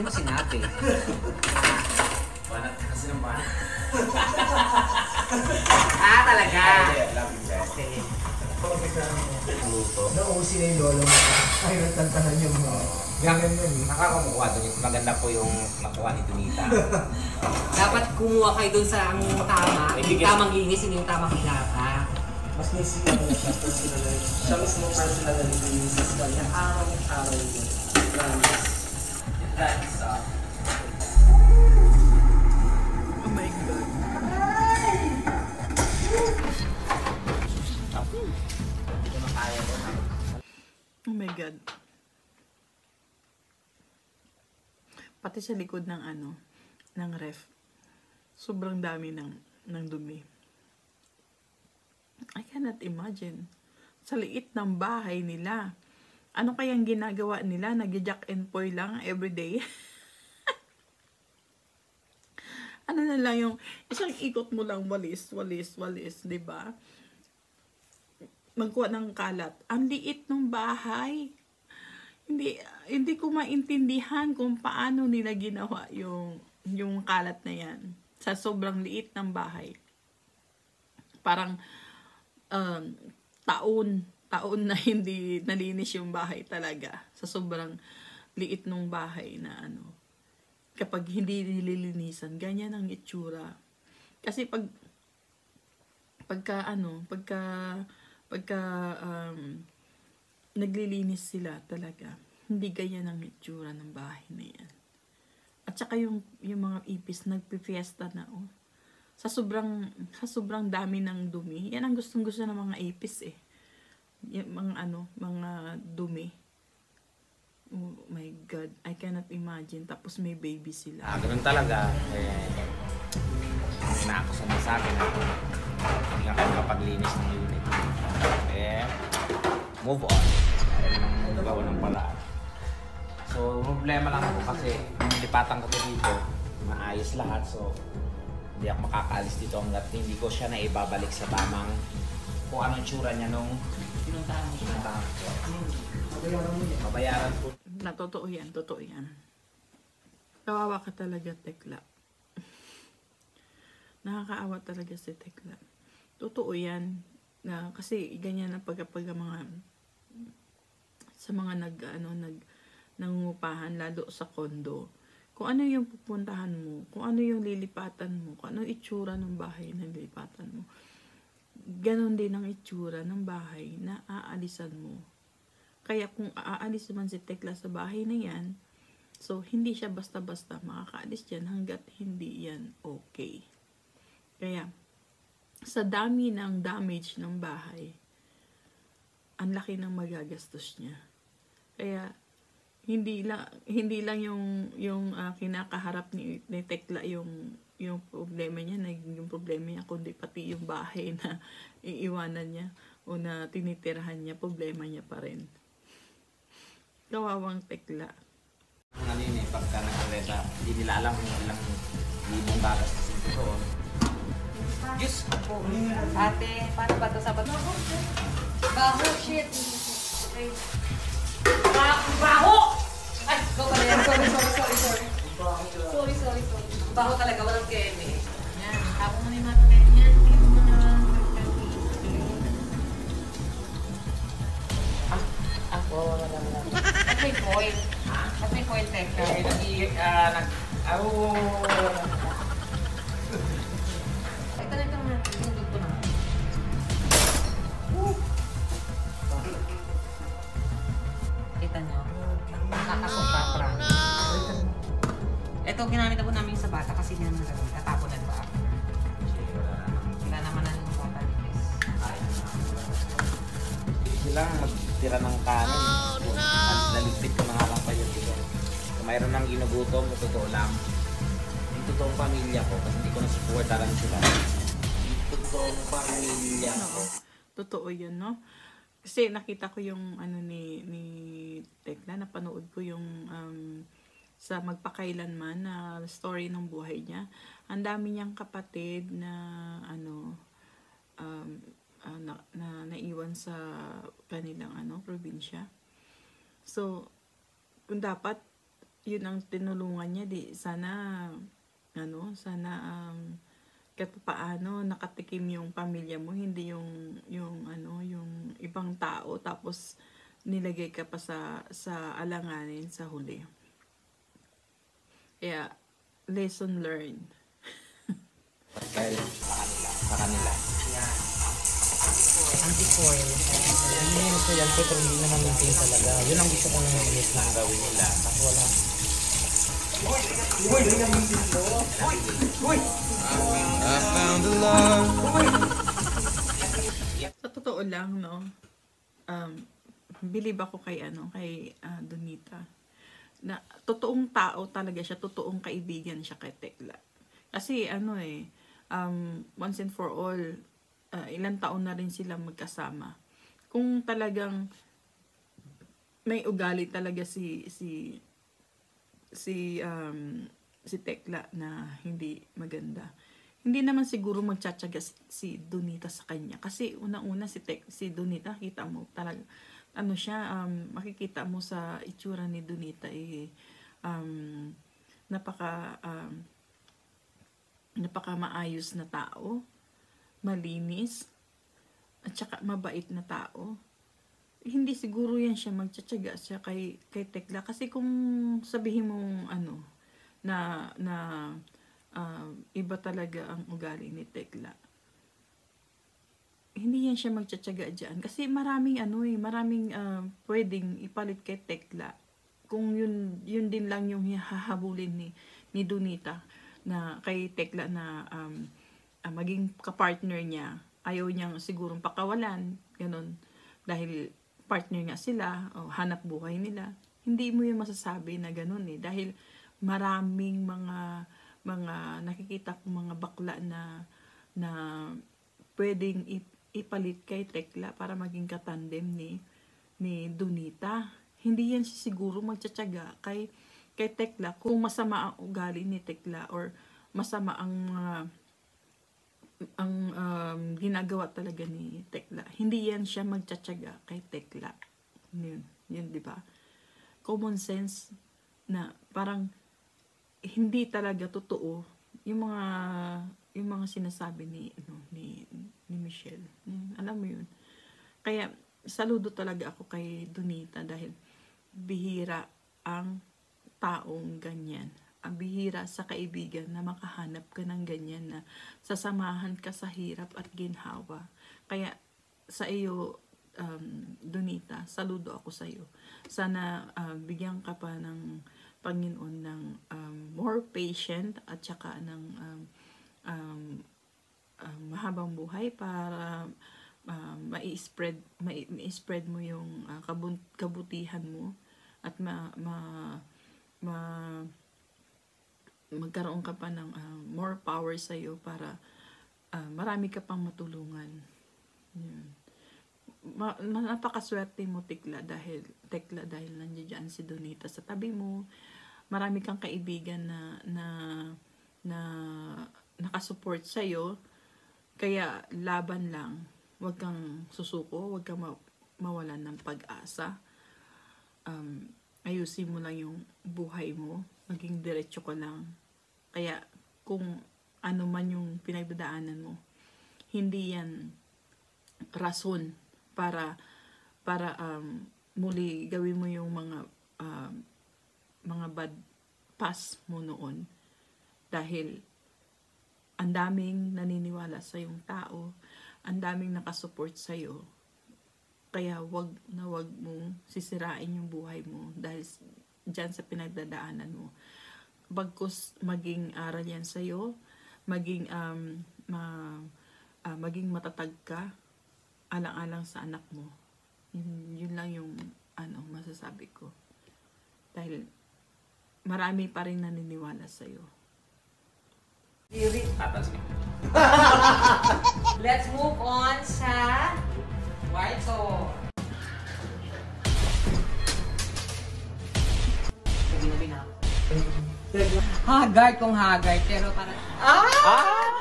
Hindi mo sinabi. Banat kasi ng banat. Ah, talaga. Love you, guys. Okay. Luto. Nauusin na yung lolo mo. Ay, nagtantanan yung mga. Ganyan yun eh. Nakakamukuha doon. Maganda po yung nakuha ni Tunita. Dapat kumuha kayo dun sa ang tama. May Yung tamang linis, hindi yung tamang hinata. Mas naisip ko na siya personal. Siya mismo personal na nililinis sa kanya. Araw-araw yun. Promise. Kaya ko. Oh my God. Pati sa likod ng ano, ng ref. Sobrang dami ng, ng dumi. I cannot imagine. Sa liit ng bahay nila. Ano kayang ginagawa nila? Nag-jack and poy lang everyday? ano na lang yung isang ikot mo lang walis, walis, walis, 'di ba? Magkuha ng kalat. Ang liit ng bahay. Hindi hindi ko maintindihan kung paano nila ginawa yung yung kalat na 'yan sa sobrang liit ng bahay. Parang um, taon taon na hindi nalinis yung bahay talaga. Sa sobrang liit ng bahay na ano kapag hindi nililinisan ganyan ang itsura. Kasi pag pagka ano pagka pagka um, naglilinis sila talaga hindi ganyan ang itsura ng bahay na yan. At saka yung yung mga ipis nagpifiesta na oh. Sa sobrang sa sobrang dami ng dumi yan ang gustong gusto ng mga ipis eh yung mga ano mga dumi oh my god I cannot imagine tapos may baby sila Ah, ganun talaga. Eh, may naakusan na sa akin na hindi nga kayo makapaglinis ng unit. Eh, move on. Ayaw nang gawa ng paraan. So, problema lang ako kasi nilipatan ko to dito, maayos lahat. So, hindi ako makakaalis dito hanggat hindi ko siya na ibabalik sa tamang kung anong tsura niya nung Pinuntahan mo siya. pinuntahan ko. Mabayaran mo yan. Mabayaran po na totoo yan totoo yan kawawa ka talaga tekla nakakaawa talaga si tekla totoo yan na kasi ganyan ang pagkapag mga sa mga nag ano nag nangungupahan lalo sa kondo kung ano yung pupuntahan mo kung ano yung lilipatan mo kung ano itsura ng bahay na lilipatan mo ganon din ang itsura ng bahay na aalisan mo kaya kung aalis man si Tekla sa bahay na yan, so hindi siya basta-basta makakaalis dyan hanggat hindi yan okay. Kaya, sa dami ng damage ng bahay, ang laki ng magagastos niya. Kaya, hindi lang hindi lang yung yung ah, kinakaharap ni, ni Tekla yung yung problema niya, naging yung problema niya, kundi pati yung bahay na iiwanan niya o na tinitirahan niya, problema niya pa rin. Kawawang tekla. Ang ano yun eh, pagka nag-resa, hindi nila alam kung ilang libong gagastasin ko doon. Diyos ko. Ate, paano ba ito sa bato? Baho, shit. Okay. Baho! Ay, go pala yan. Sorry, sorry. Sorry, sorry, sorry. Baho talaga, walang keme. Yan, tapos mo na yung mga keme yan. Yung mga Ako, wala lang. At may foil. At may foil teka. Eh, nag- ah, nag... Aw, Ito ginamit na po namin sa bata kasi hindi naman nagagawin. Tatapunan ba? Wala naman na yung bata linis. silang magtira ng kanin. Oh, no! Naligpit ko na nga lang pa yun dito. Kung mayroon ng ginugutom, sa totoo lang. Yung totoong pamilya ko, kasi hindi ko na-supportaran sila. Yung totoong pamilya ko. Totoo yun, no? Kasi nakita ko yung ano ni ni Tekla, napanood ko yung um, sa magpakailanman na story ng buhay niya. Ang dami niyang kapatid na ano um, ah, na, na naiwan sa kanilang ano probinsya. So kung dapat yun ang tinulungan niya di sana ano sana um, kahit paano nakatikim yung pamilya mo hindi yung yung ano yung ibang tao tapos nilagay ka pa sa sa alanganin sa huli kaya lesson learned Dahil sa kanila. Sa kanila. Yan. Anti-foil. Hindi ko yan pero hindi naman maintain talaga. Yun ang gusto kong i-miss na gawin nila. Kasi wala. Uy! Uy! Uy! Sa totoo lang, no, um, believe ako kay, ano, kay ah, Donita. Na totoong tao talaga siya, totoong kaibigan siya kay Tekla. Kasi ano eh, um, once and for all, ah, ilang taon na rin sila magkasama. Kung talagang may ugali talaga si si si um, si Tekla na hindi maganda. Hindi naman siguro magtsatsaga si, si Donita sa kanya kasi unang-una si Tek si Donita kita mo talaga ano siya um, makikita mo sa itsura ni Donita eh um, napaka um, napaka maayos na tao, malinis at saka mabait na tao. Hindi siguro yan siya magtsatsaga siya kay kay Tekla. Kasi kung sabihin mong ano na na ah, iba talaga ang ugali ni Tekla hindi yan siya magtsatsaga diyan kasi maraming ano eh maraming ah, pwedeng ipalit kay Tekla. Kung yun yun din lang yung hahabulin ni ni Donita na kay Tekla na um, ah, maging kapartner niya. Ayaw niyang sigurong pakawalan ganun. Dahil partner nga sila o hanap buhay nila. Hindi mo yung masasabi na ganun eh. Dahil maraming mga mga nakikita ko mga bakla na na pwedeng ip- ipalit kay Tekla para maging katandem ni ni Donita hindi yan siguro magtsatsaga kay kay Tekla kung masama ang ugali ni Tekla or masama ang mga ang um, ginagawa talaga ni Tekla. Hindi yan siya magtsatsaga kay Tekla. Yun, yun di ba? Common sense na parang hindi talaga totoo yung mga yung mga sinasabi ni ano, ni ni Michelle. Yun, alam mo yun. Kaya saludo talaga ako kay Donita dahil bihira ang taong ganyan ang bihira sa kaibigan na makahanap ka ng ganyan na sasamahan ka sa hirap at ginhawa. Kaya sa iyo, um, Donita, saludo ako sa iyo. Sana uh, bigyan ka pa ng Panginoon ng um, more patient at saka ng um, um, um, mahabang buhay para um, mai-spread mai- mai-spread mo yung uh, kabun- kabutihan mo at ma, ma, ma magkaroon ka pa ng ah, more power sa iyo para ah, marami ka pang matulungan. Yun. Ma- napakaswerte mo Tekla dahil Tekla dahil nandiyan si Donita sa tabi mo. Marami kang kaibigan na na na nakasupport sa iyo. Kaya laban lang. Huwag kang susuko, huwag kang ma- mawalan ng pag-asa. Um, ayusin mo lang yung buhay mo, maging diretso ka lang. Kaya kung ano man yung pinagdadaanan mo, hindi yan rason para para um, muli gawin mo yung mga um, mga bad past mo noon dahil ang daming naniniwala sa yung tao, ang daming nakasupport sa iyo. Kaya wag na wag mong sisirain yung buhay mo dahil dyan sa pinagdadaanan mo. Bagkus maging aral yan sa iyo, maging um, ma, ah, maging matatag ka alang-alang sa anak mo. Yun, yun lang yung ano masasabi ko. Dahil marami pa rin naniniwala sa iyo. Tatas Let's move on sa white binako. Haggard kung haggard, pero parang... Ah!